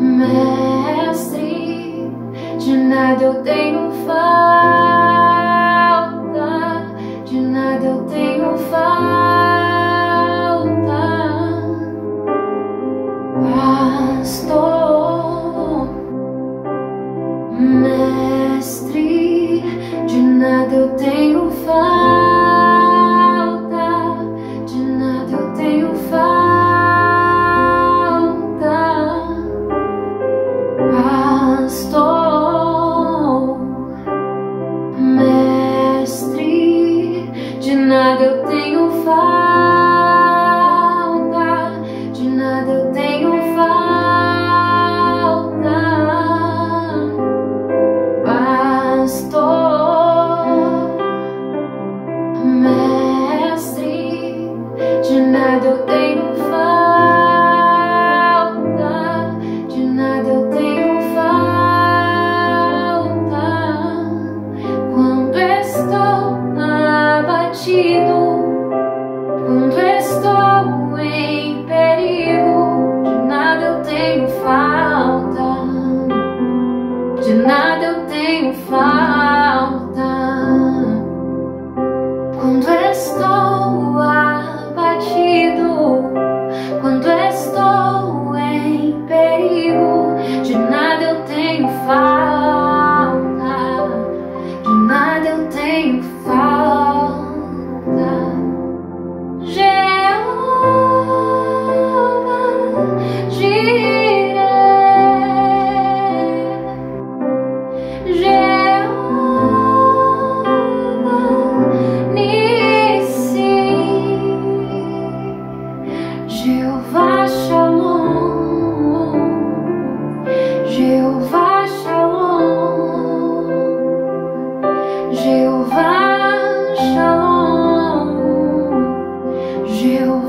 mestre, de nada eu tenho falta, de nada eu tenho falta, pastor, mestre, de nada eu tenho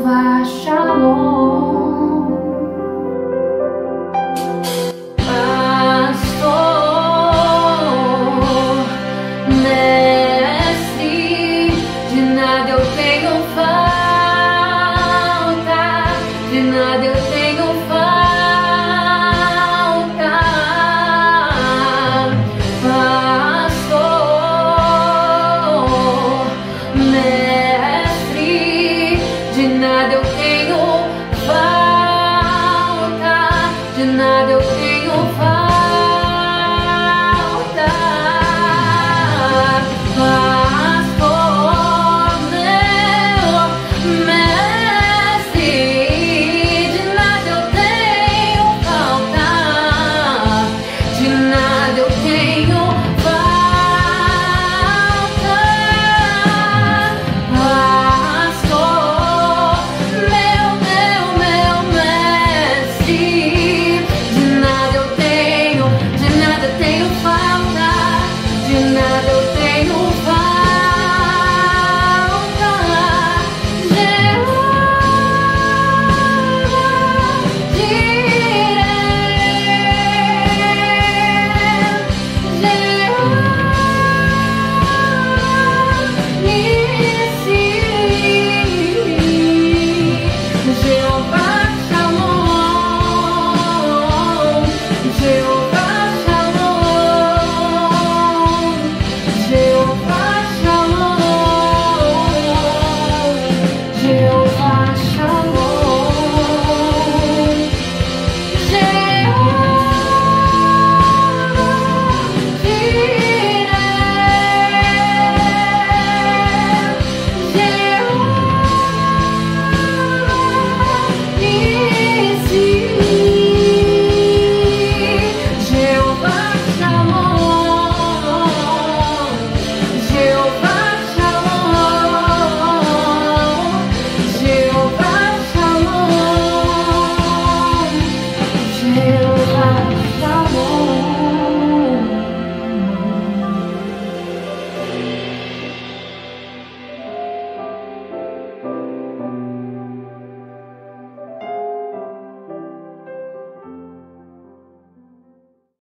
de nada